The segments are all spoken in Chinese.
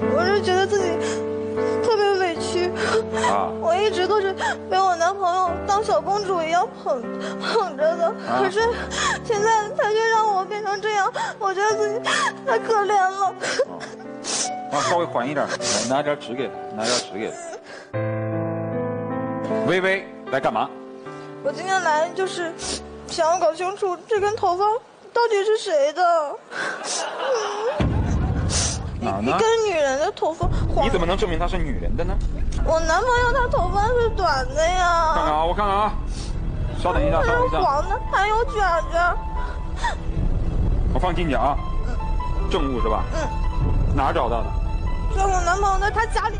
我是觉得自己特别委屈，啊，我一直都是被我男朋友当小公主一样捧捧着的，可是现在他却让我变成这样，我觉得自己太可怜了。啊，稍微缓一点，来拿点纸给他，拿点纸给他。微微来干嘛？我今天来就是想要搞清楚这根头发到底是谁的。哪呢？一根女人的头发，黄你怎么能证明她是女人的呢？我男朋友他头发是短的呀。看看啊，我看看啊，稍等一下，它稍等一下，是黄的，还有卷卷。我放进去啊。证物是吧？嗯，哪儿找到的？在我男朋友的他家里，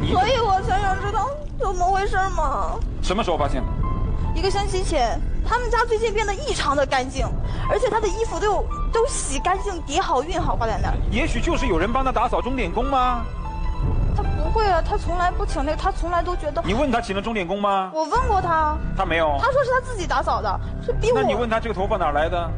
你所以我才想知道怎么回事嘛。什么时候发现的？一个星期前，他们家最近变得异常的干净，而且他的衣服都有都洗干净、叠好、熨好，挂在那儿。也许就是有人帮他打扫钟点工吗？他不会啊，他从来不请那个，他从来都觉得。你问他请了钟点工吗？我问过他，他没有。他说是他自己打扫的，是逼我。那你问他这个头发哪来的？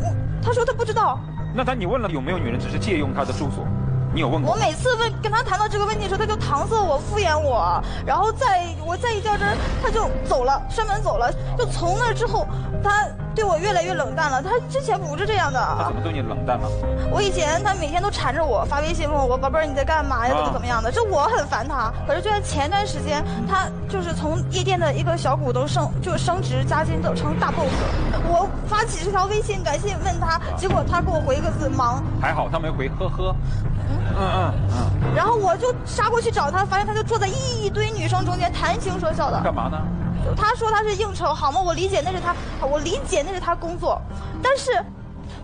我，他说他不知道。那他你问了有没有女人只是借用他的住所？你有问过？我每次问跟他谈到这个问题的时候，他就搪塞我、敷衍我，然后再我再一较真，他就走了，摔门走了。就从那之后，他对我越来越冷淡了。他之前不是这样的他的怎。么对你冷淡了？我以前他每天都缠着我发微信问我宝贝儿你在干嘛呀，怎么怎么样的，这我很烦他。可是就在前段时间，他就是从夜店的一个小股东升就升职加薪都成大 boss。我发几十条微信短信问他，结果他给我回一个字忙。还好他没回，呵呵。嗯嗯嗯，然后我就杀过去找他，发现他就坐在一堆女生中间谈情说笑的。干嘛呢？就他说他是应酬，好吗？我理解那是他，我理解那是他工作，但是，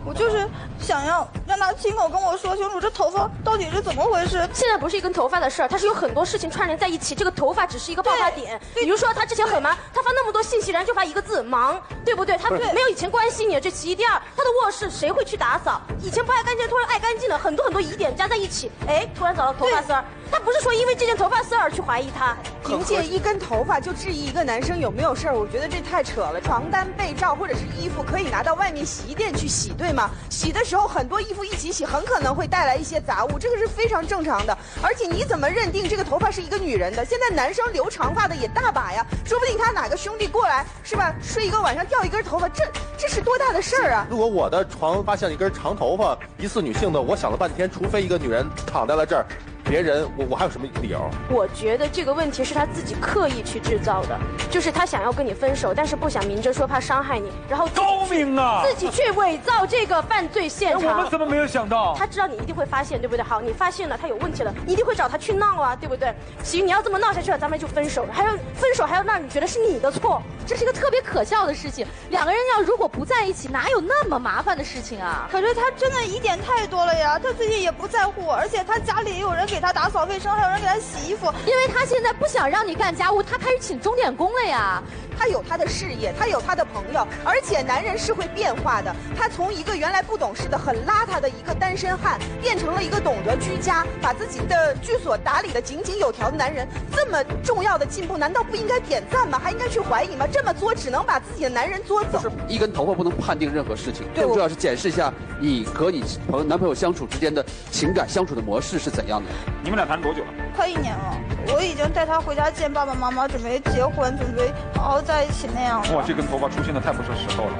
我就是想要让他亲口跟我说清楚，这头发到底是怎么回事。现在不是一根头发的事儿，它是有很多事情串联在一起。这个头发只是一个爆发点。比如说他之前很忙，他发那么多信息，然后就发一个字忙，对不对？他没有以前关心你，这其一。第二，他的卧室谁会去打扫？以前不爱干净，突然爱干净了，很多很多疑点加在一起，哎，突然找到头发丝儿。他不是说因为这件头发丝儿而去怀疑他，凭借一根头发就质疑一个男生有没有事儿，我觉得这太扯了。床单、被罩或者是衣服可以拿到外面洗衣店去洗，对吗？洗的时候很多衣服一起洗，很可能会带来一些杂物，这个是非常正常的。而且你怎么认定这个头发是一个女人的？现在男生留长发的也大把呀，说不定他哪个兄弟过来是吧，睡一个晚上掉一根头发，这这是多大的事儿啊！如果我的床发现一根长头发，疑似女性的，我想了半天，除非一个女人躺在了这儿，别人我我还有什么理由？我觉得这个问题是他自己刻意去制造的，就是他想要跟你分手，但是不想明着说，怕伤害你，然后自己高明啊！自己去伪造这个犯罪现场我们。怎么没有想到？他知道你一定会发现，对不对？好，你发现了他有问题了，你一定会找他去闹啊，对不对？行，你要这么闹下去了，咱们就分手，还要分手还要让你觉得是你的错，这是一个特别可笑的事情。两个人要如果不在一起，哪有那么麻烦的事情啊？可是他真的疑点太多了呀，他最近也不在乎我，而且他家里也有人给他打扫卫生，还有人给他洗衣服。因为他现在不想让你干家务，他开始请钟点工了呀。他有他的事业，他有他的朋友，而且男人是会变化的。他从一个原来不懂事的、很邋遢的一个单身汉，变成了一个懂得居家、把自己的居所打理的井井有条的男人。这么重要的进步，难道不应该点赞吗？还应该去怀疑吗？这么作，只能把自己的男人作走。是一根头发不能判定任何事情，对更重要是检视一下你和你朋男朋友相处之间的情感相处的模式是怎样的。你们俩谈多久了？快一年了，我已经带他回家见爸爸妈妈，准备结婚，准备好好在一起那样哇，这根头发出现的太不是时候了。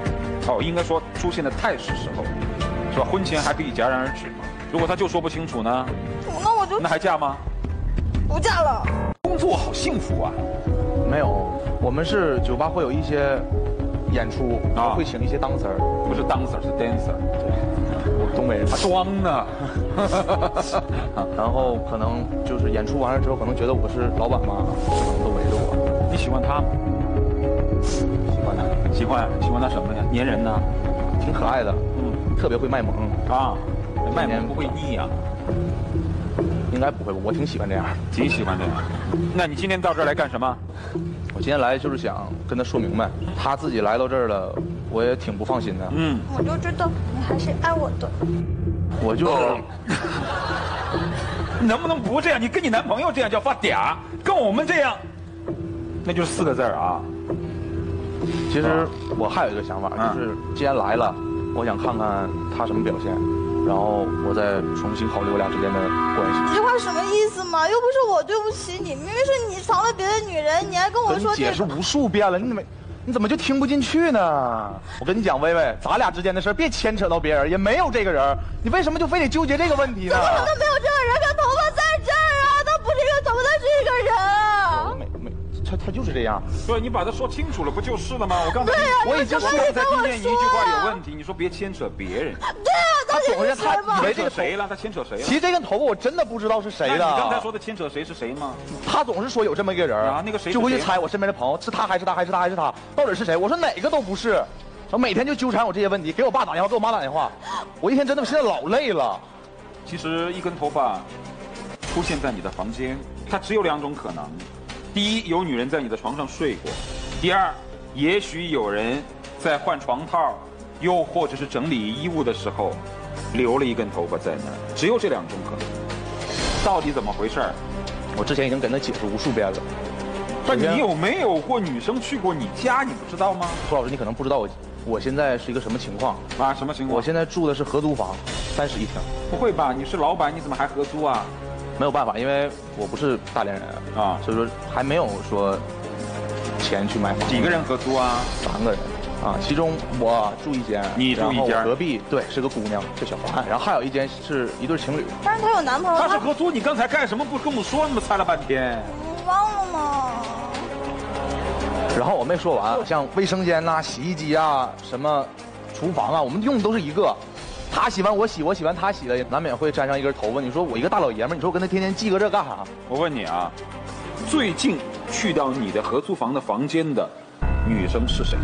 哦，应该说出现的太是时候了，是吧？婚前还可以戛然而止吗。如果他就说不清楚呢，那我就那还嫁吗？不嫁了。工作好幸福啊！没有，我们是酒吧会有一些演出，啊。会请一些 dancer，不是 dancer 是 dancer，我东北人，他装呢。然后可能就是演出完了之后，可能觉得我是老板嘛，可能都围着我，你喜欢他？吗？喜欢他，喜欢，喜欢他什么呀？粘人呢？挺可爱的，嗯。特别会卖萌，啊，卖萌不会腻啊，应该不会吧？我挺喜欢这样。挺喜欢这样。那你今天到这儿来干什么？我今天来就是想跟他说明白，他自己来到这儿了，我也挺不放心的。嗯，我就知道你还是爱我的。我就你 能不能不这样？你跟你男朋友这样叫发嗲，跟我们这样，那就是四个字儿啊。其实我还有一个想法，嗯就是既然来了，我想看看他什么表现。然后我再重新考虑我俩之间的关系。这句话什么意思嘛？又不是我对不起你，明明是你藏了别的女人，你还跟我跟你说这个。解释无数遍了，你怎么你怎么就听不进去呢？我跟你讲，薇薇，咱俩之间的事儿别牵扯到别人，也没有这个人，你为什么就非得纠结这个问题呢怎？么可能没有这个人？他头发在这儿啊，他不是一个头发，他是一个人啊。没没，他他就是这样。对，你把他说清楚了，不就是了吗？我刚才我已经说你为什么刚才听见你一句话有问题，你说别牵扯别人，对啊，到底是总是他谁嘛？以为这个牵扯谁了？他牵扯谁了？其实这根头发我真的不知道是谁的。你刚才说的牵扯谁是谁吗？他总是说有这么一个人啊那个谁谁就会去猜我身边的朋友是他还是他还是他还是他，到底是谁？我说哪个都不是，然后每天就纠缠我这些问题，给我爸打电话，给我妈打电话，我一天真的现在老累了。其实一根头发出现在你的房间，它只有两种可能：第一，有女人在你的床上睡过；第二，也许有人在换床套，又或者是整理衣物的时候留了一根头发在那儿。只有这两种可能。到底怎么回事儿？我之前已经跟他解释无数遍了。但首先你有没有过女生去过你家？你不知道吗？苏老师，你可能不知道我我现在是一个什么情况。啊，什么情况？我现在住的是合租房，三室一厅，不会吧？你是老板，你怎么还合租啊？没有办法，因为我不是大连人啊所以说还没有说钱去买房。几个人合租啊？三个人啊，其中我住一间，你住一间隔壁对是个姑娘，是小凡，然后还有一间是一对情侣。但是她有男朋友，她是合租，你刚才干什么不跟我们说？那么猜了半天。你忘了吗？然后我没说完，像卫生间呐、洗衣机啊、什么厨房啊，我们用的都是一个。他洗完我洗，我洗完他洗的，难免会沾上一根头发。你说我一个大老爷们儿，你说我跟他天天记个这干啥？我问你啊，最近去到你的合租房的房间的女生是谁？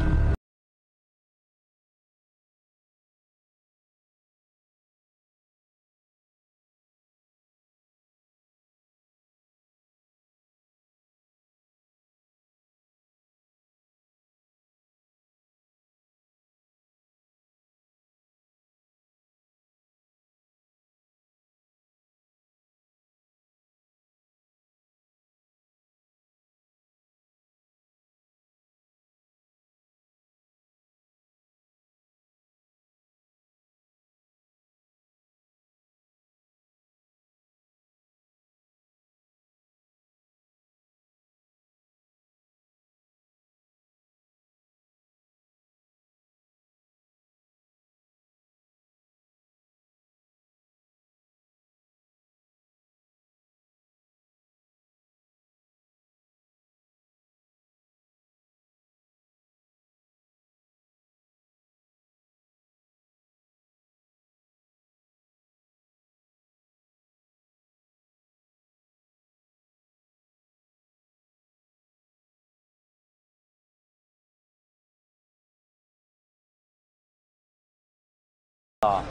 啊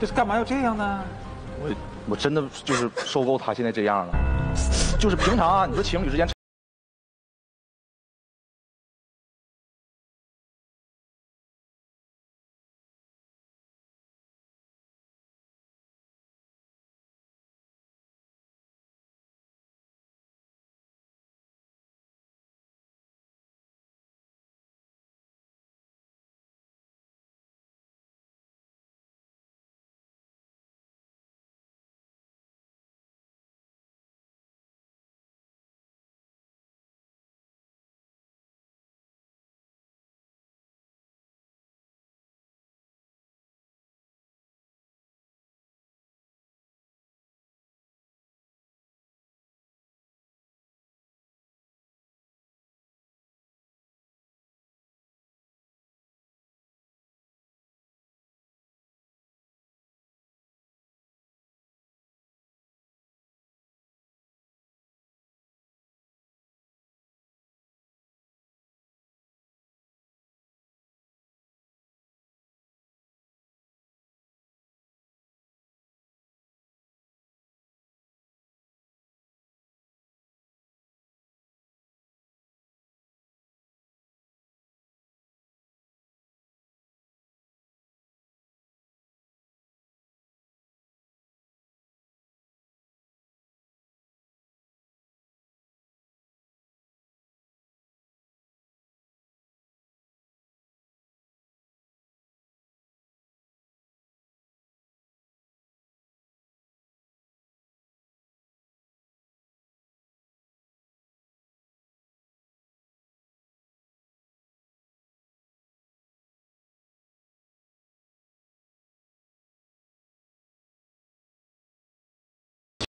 这是干嘛要这样呢？我我真的就是受够他现在这样了。就是平常啊，你说情侣之间。